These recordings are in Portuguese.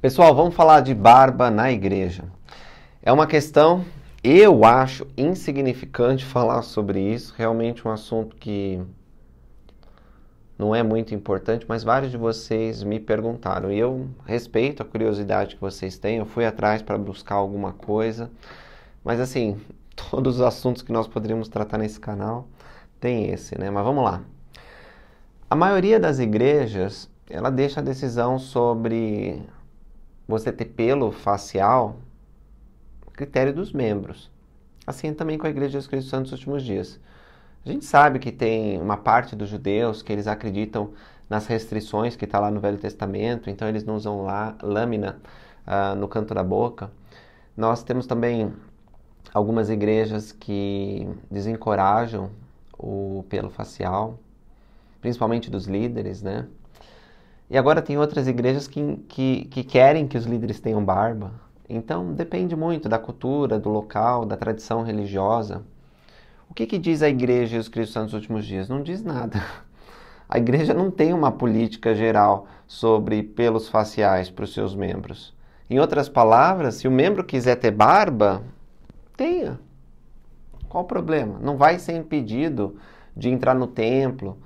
Pessoal, vamos falar de barba na igreja. É uma questão, eu acho, insignificante falar sobre isso. Realmente um assunto que não é muito importante, mas vários de vocês me perguntaram. E eu respeito a curiosidade que vocês têm. Eu fui atrás para buscar alguma coisa. Mas assim, todos os assuntos que nós poderíamos tratar nesse canal tem esse, né? Mas vamos lá. A maioria das igrejas, ela deixa a decisão sobre você ter pelo facial, critério dos membros. Assim também com a Igreja dos Cristo Santos nos últimos dias. A gente sabe que tem uma parte dos judeus que eles acreditam nas restrições que está lá no Velho Testamento, então eles não usam lá lâmina uh, no canto da boca. Nós temos também algumas igrejas que desencorajam o pelo facial, principalmente dos líderes, né? E agora tem outras igrejas que, que, que querem que os líderes tenham barba. Então depende muito da cultura, do local, da tradição religiosa. O que, que diz a igreja e os cristãos nos últimos dias? Não diz nada. A igreja não tem uma política geral sobre pelos faciais para os seus membros. Em outras palavras, se o membro quiser ter barba, tenha. Qual o problema? Não vai ser impedido de entrar no templo,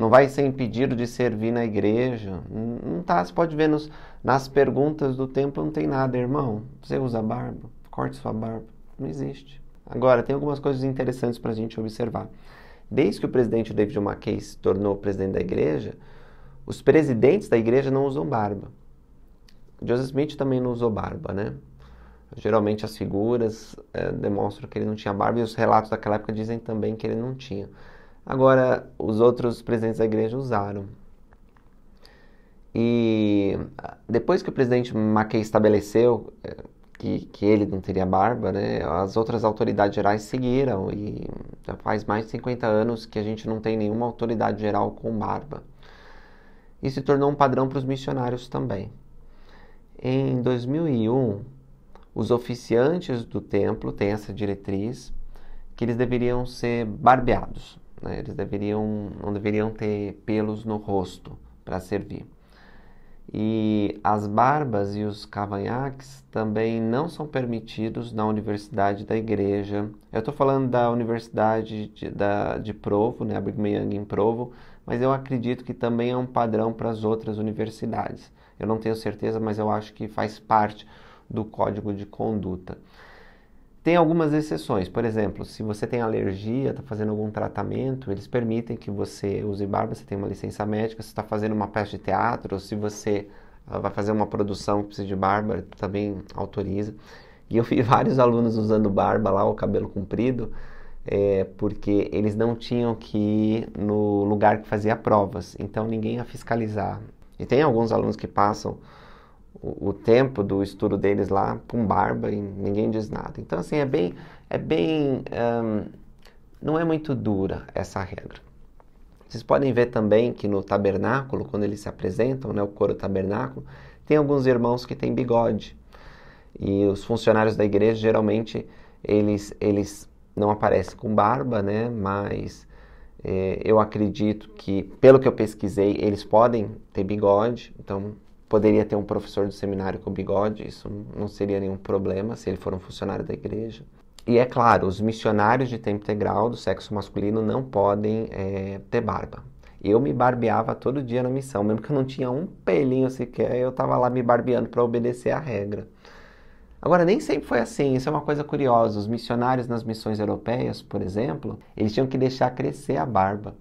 não vai ser impedido de servir na igreja. Não tá, você pode ver nos, nas perguntas do templo, não tem nada, irmão. Você usa barba? Corte sua barba. Não existe. Agora, tem algumas coisas interessantes para a gente observar. Desde que o presidente David McKay se tornou presidente da igreja, os presidentes da igreja não usam barba. Joseph Smith também não usou barba, né? Geralmente as figuras é, demonstram que ele não tinha barba e os relatos daquela época dizem também que ele não tinha. Agora, os outros presidentes da igreja usaram. E depois que o presidente McKay estabeleceu eh, que, que ele não teria barba, né, as outras autoridades gerais seguiram. E já faz mais de 50 anos que a gente não tem nenhuma autoridade geral com barba. E se tornou um padrão para os missionários também. Em 2001, os oficiantes do templo têm essa diretriz que eles deveriam ser barbeados. Né? Eles deveriam, não deveriam ter pelos no rosto para servir. E as barbas e os cavanhaques também não são permitidos na universidade da igreja. Eu estou falando da universidade de, da, de Provo, né, Brigham Young em Provo, mas eu acredito que também é um padrão para as outras universidades. Eu não tenho certeza, mas eu acho que faz parte do código de conduta. Tem algumas exceções, por exemplo, se você tem alergia, está fazendo algum tratamento, eles permitem que você use barba, você tem uma licença médica, se está fazendo uma peça de teatro, ou se você uh, vai fazer uma produção que precisa de barba, também autoriza. E eu vi vários alunos usando barba lá, o cabelo comprido, é, porque eles não tinham que ir no lugar que fazia provas, então ninguém ia fiscalizar. E tem alguns alunos que passam o, tempo do estudo deles lá com barba e ninguém diz nada. Então, assim, é bem. É bem não é muito dura essa regra. Vocês podem ver também que no tabernáculo, quando eles se apresentam, né, o coro tabernáculo, tem alguns irmãos que têm bigode. E os funcionários da igreja, geralmente, eles, eles não aparecem com barba, né, mas é, eu acredito que, pelo que eu pesquisei, eles podem ter bigode. Então, Poderia ter um professor do seminário com bigode, isso não seria nenhum problema se ele for um funcionário da igreja. E é claro, os missionários de tempo integral do sexo masculino não podem é, ter barba. Eu me barbeava todo dia na missão, mesmo que eu não tinha um pelinho sequer, eu estava lá me barbeando para obedecer a regra. Agora, nem sempre foi assim, isso é uma coisa curiosa. Os missionários nas missões europeias, por exemplo, eles tinham que deixar crescer a barba.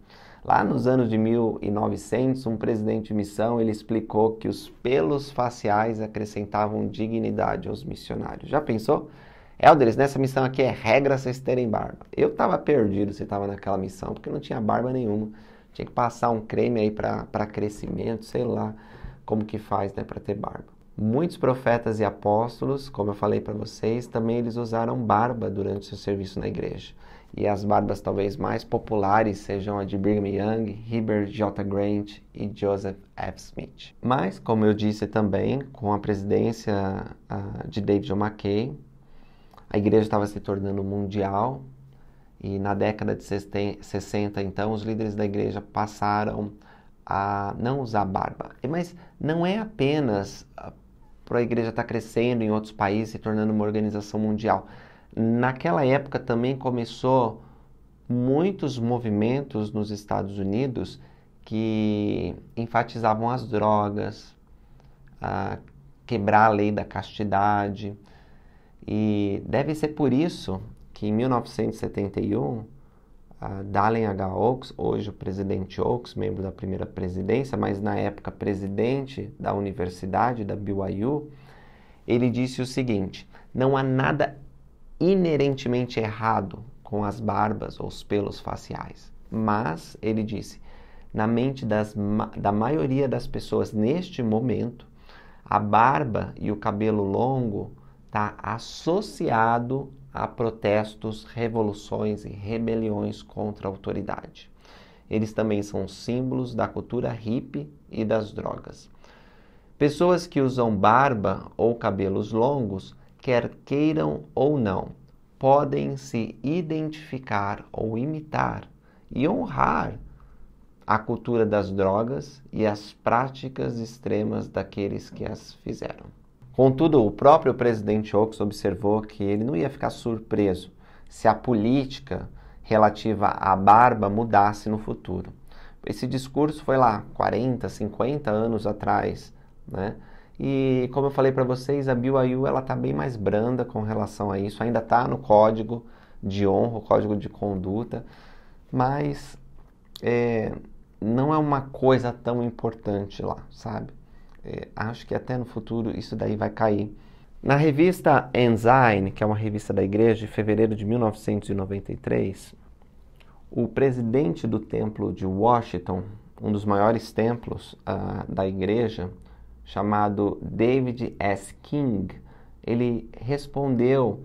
Lá nos anos de 1900, um presidente de missão ele explicou que os pelos faciais acrescentavam dignidade aos missionários. Já pensou? Elders, nessa missão aqui é regra vocês terem barba. Eu estava perdido se estava naquela missão, porque não tinha barba nenhuma. Tinha que passar um creme aí para crescimento, sei lá como que faz né, para ter barba. Muitos profetas e apóstolos, como eu falei para vocês, também eles usaram barba durante seu serviço na igreja e as barbas talvez mais populares sejam a de Brigham Young, Heber J. Grant e Joseph F. Smith. Mas, como eu disse também, com a presidência uh, de David McKay, a igreja estava se tornando mundial e na década de 60, então, os líderes da igreja passaram a não usar barba. Mas não é apenas por a igreja estar tá crescendo em outros países, se tornando uma organização mundial. Naquela época também começou muitos movimentos nos Estados Unidos que enfatizavam as drogas, a quebrar a lei da castidade. E deve ser por isso que em 1971, a Dallin H. Oaks, hoje o presidente Oaks, membro da primeira presidência, mas na época presidente da universidade, da BYU, ele disse o seguinte: não há nada inerentemente errado com as barbas ou os pelos faciais. Mas, ele disse, na mente das, da maioria das pessoas neste momento, a barba e o cabelo longo está associado a protestos, revoluções e rebeliões contra a autoridade. Eles também são símbolos da cultura hippie e das drogas. Pessoas que usam barba ou cabelos longos, quer queiram ou não, podem se identificar ou imitar e honrar a cultura das drogas e as práticas extremas daqueles que as fizeram. Contudo, o próprio presidente Oaks observou que ele não ia ficar surpreso se a política relativa à barba mudasse no futuro. Esse discurso foi lá 40, 50 anos atrás, né? E como eu falei para vocês, a BYU ela está bem mais branda com relação a isso. Ainda está no código de honra, o código de conduta, mas é, não é uma coisa tão importante lá, sabe? É, acho que até no futuro isso daí vai cair. Na revista Ensign, que é uma revista da igreja, de fevereiro de 1993, o presidente do templo de Washington, um dos maiores templos uh, da igreja, chamado David S. King, ele respondeu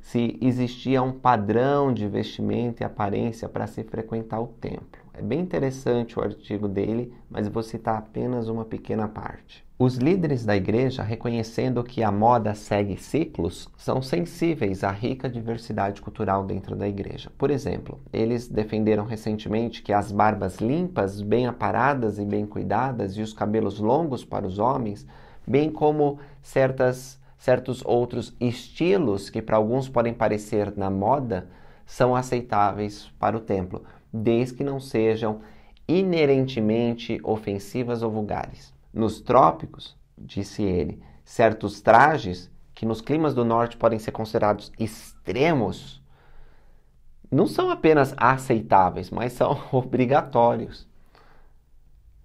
se existia um padrão de vestimenta e aparência para se frequentar o templo. É bem interessante o artigo dele, mas vou citar apenas uma pequena parte. Os líderes da igreja, reconhecendo que a moda segue ciclos, são sensíveis à rica diversidade cultural dentro da igreja. Por exemplo, eles defenderam recentemente que as barbas limpas, bem aparadas e bem cuidadas e os cabelos longos para os homens, bem como certas, certos outros estilos que para alguns podem parecer na moda, são aceitáveis para o templo, desde que não sejam inerentemente ofensivas ou vulgares. Nos trópicos, disse ele, certos trajes que nos climas do norte podem ser considerados extremos não são apenas aceitáveis, mas são obrigatórios.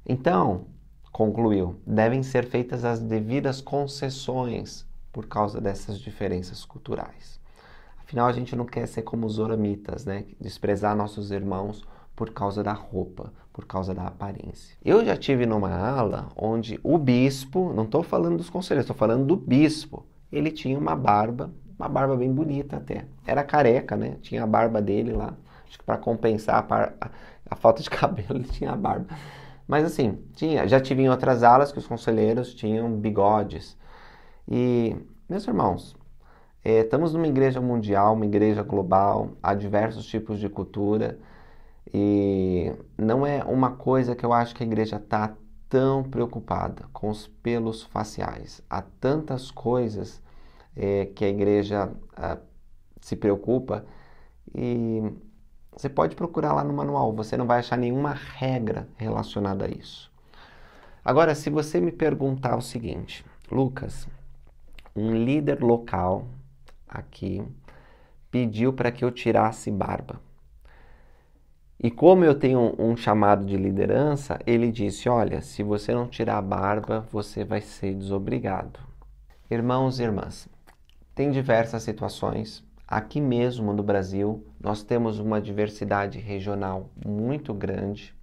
Então, concluiu, devem ser feitas as devidas concessões por causa dessas diferenças culturais. Afinal, a gente não quer ser como os oramitas, né? Desprezar nossos irmãos por causa da roupa, por causa da aparência. Eu já tive numa ala onde o bispo, não estou falando dos conselheiros, estou falando do bispo, ele tinha uma barba, uma barba bem bonita até. Era careca, né? Tinha a barba dele lá. Acho que para compensar a, par, a, falta de cabelo, ele tinha a barba. Mas assim, tinha, já tive em outras alas que os conselheiros tinham bigodes. E, meus irmãos, é, estamos numa igreja mundial, uma igreja global, há diversos tipos de cultura. E não é uma coisa que eu acho que a igreja está tão preocupada com os pelos faciais. Há tantas coisas é, que a igreja a, se preocupa e você pode procurar lá no manual, você não vai achar nenhuma regra relacionada a isso. Agora, se você me perguntar o seguinte, Lucas, um líder local aqui pediu para que eu tirasse barba. E como eu tenho um, chamado de liderança, ele disse: Olha, se você não tirar a barba, você vai ser desobrigado. Irmãos e irmãs, tem diversas situações. Aqui mesmo no Brasil, nós temos uma diversidade regional muito grande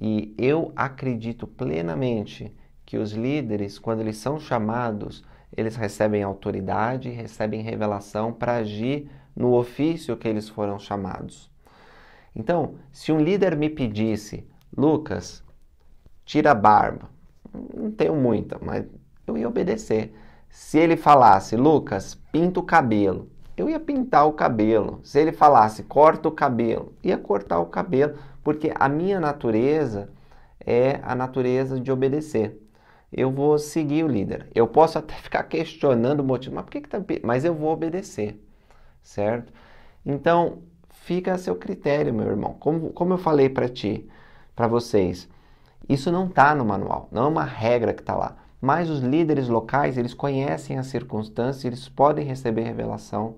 e eu acredito plenamente que os líderes, quando eles são chamados, eles recebem autoridade, recebem revelação para agir no ofício que eles foram chamados. Então, se um líder me pedisse, Lucas, tira a barba, não tenho muita, mas eu ia obedecer. Se ele falasse, Lucas, pinta o cabelo, eu ia pintar o cabelo. Se ele falasse, corta o cabelo, ia cortar o cabelo, porque a minha natureza é a natureza de obedecer. Eu vou seguir o líder. Eu posso até ficar questionando o motivo, mas por que, que tá... Mas eu vou obedecer, certo? Então, fica a seu critério, meu irmão. Como, como eu falei para ti, para vocês, isso não está no manual, não é uma regra que está lá. Mas os líderes locais, eles conhecem as circunstâncias, eles podem receber revelação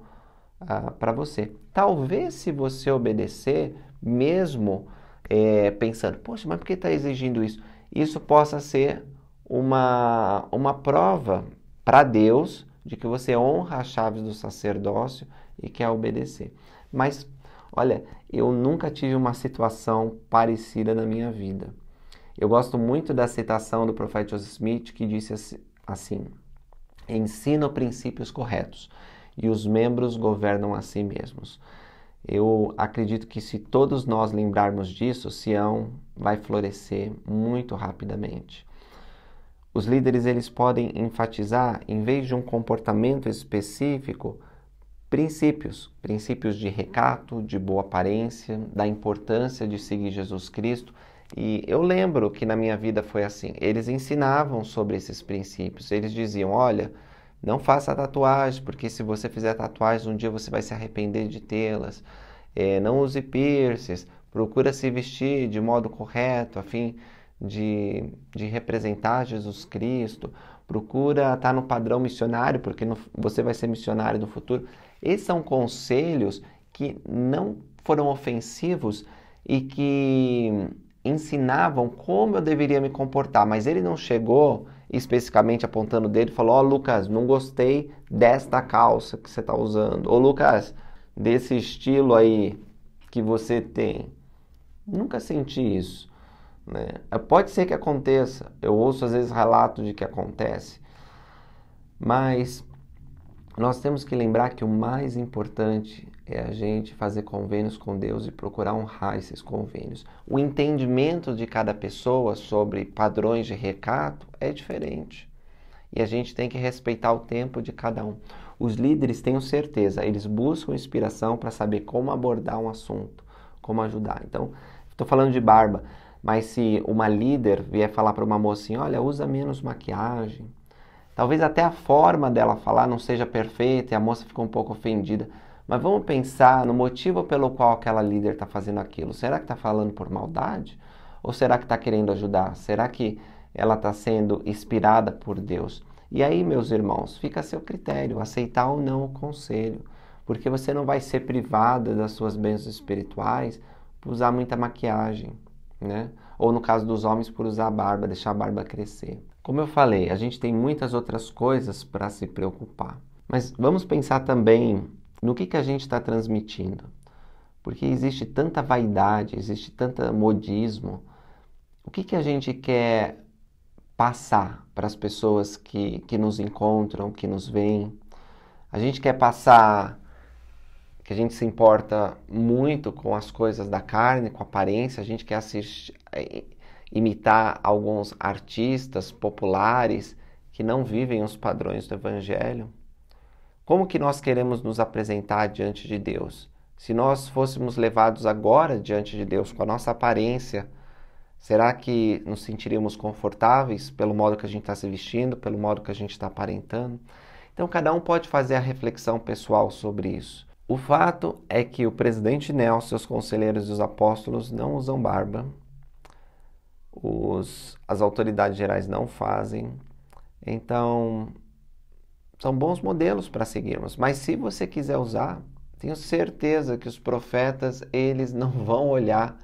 uh, para você. Talvez se você obedecer, mesmo é, pensando, poxa, mas por que está exigindo isso? Isso possa ser uma, uma prova para Deus de que você honra as chaves do sacerdócio e quer obedecer. Mas, olha, eu nunca tive uma situação parecida na minha vida. Eu gosto muito da citação do profeta Joseph Smith que disse assim: ensina princípios corretos e os membros governam a si mesmos. Eu acredito que se todos nós lembrarmos disso, Sião vai florescer muito rapidamente. Os líderes eles podem enfatizar, em vez de um comportamento específico, princípios, princípios de recato, de boa aparência, da importância de seguir Jesus Cristo. E eu lembro que na minha vida foi assim. Eles ensinavam sobre esses princípios. Eles diziam: olha, não faça tatuagem, porque se você fizer tatuagens, um dia você vai se arrepender de tê-las. É, não use piercings. Procura se vestir de modo correto, a fim de, de representar Jesus Cristo, procura estar no padrão missionário, porque no, você vai ser missionário no futuro. Esses são conselhos que não foram ofensivos e que ensinavam como eu deveria me comportar, mas ele não chegou especificamente apontando o dedo e falou: Ó, oh, Lucas, não gostei desta calça que você está usando. Ô, Lucas, desse estilo aí que você tem. Nunca senti isso. Né? É, pode ser que aconteça, eu ouço às vezes relatos de que acontece, mas nós temos que lembrar que o mais importante é a gente fazer convênios com Deus e procurar honrar esses convênios. O entendimento de cada pessoa sobre padrões de recato é diferente. E a gente tem que respeitar o tempo de cada um. Os líderes, tenho certeza, eles buscam inspiração para saber como abordar um assunto, como ajudar. Então, estou falando de barba. Mas se uma líder vier falar para uma mocinha, olha, usa menos maquiagem, talvez até a forma dela falar não seja perfeita e a moça ficou um pouco ofendida. Mas vamos pensar no motivo pelo qual aquela líder está fazendo aquilo. Será que está falando por maldade? Ou será que está querendo ajudar? Será que ela está sendo inspirada por Deus? E aí, meus irmãos, fica a seu critério, aceitar ou não o conselho. Porque você não vai ser privada das suas bênçãos espirituais por usar muita maquiagem né? Ou no caso dos homens, por usar a barba, deixar a barba crescer. Como eu falei, a gente tem muitas outras coisas para se preocupar. Mas vamos pensar também no que, que a gente está transmitindo. Porque existe tanta vaidade, existe tanto modismo. O que, que a gente quer passar para as pessoas que, que nos encontram, que nos veem? A gente quer passar que a gente se importa muito com as coisas da carne, com a aparência, a gente quer assistir, é, imitar alguns artistas populares que não vivem os padrões do Evangelho. Como que nós queremos nos apresentar diante de Deus? Se nós fôssemos levados agora diante de Deus com a nossa aparência, será que nos sentiríamos confortáveis pelo modo que a gente está se vestindo, pelo modo que a gente está aparentando? Então, cada um pode fazer a reflexão pessoal sobre isso. O fato é que o presidente Nelson, seus conselheiros e os apóstolos não usam barba, os, as autoridades gerais não fazem, então são bons modelos para seguirmos. Mas se você quiser usar, tenho certeza que os profetas eles não vão olhar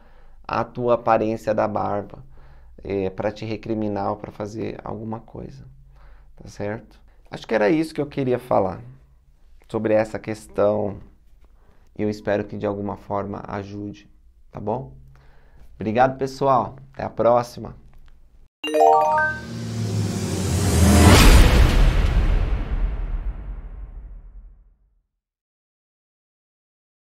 a tua aparência da barba é, para te recriminar ou para fazer alguma coisa, tá certo? Acho que era isso que eu queria falar sobre essa questão e eu espero que de alguma forma ajude, tá bom? Obrigado, pessoal. Até a próxima.